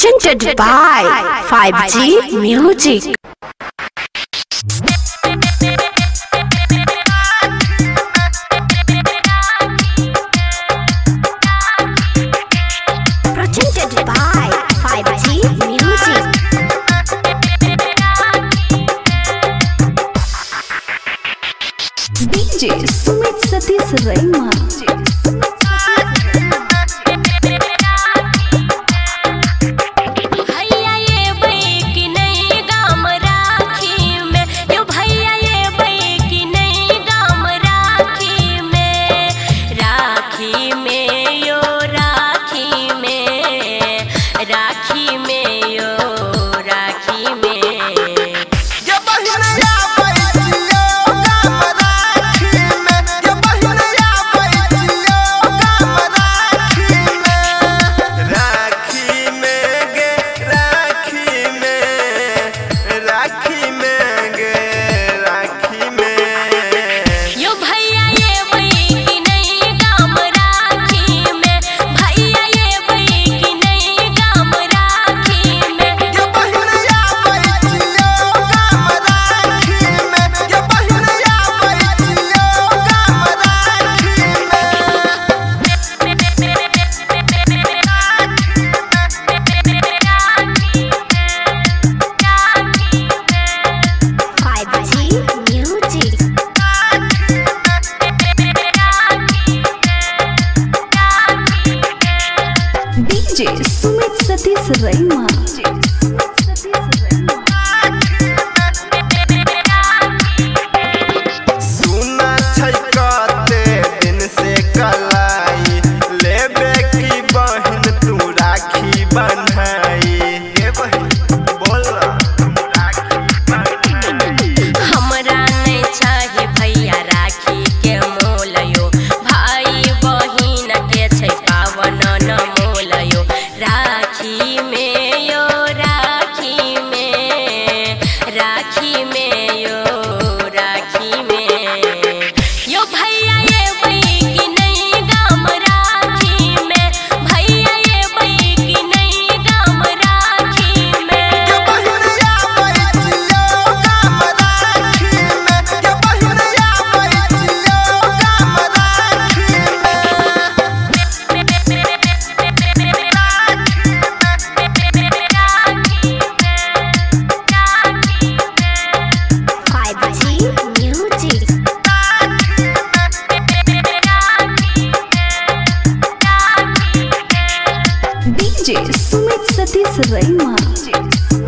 presented by 5G Music. Presented by 5G Music. DJ Sumit Satish Raima. artis Reima. में सुमित सतीश रैमा।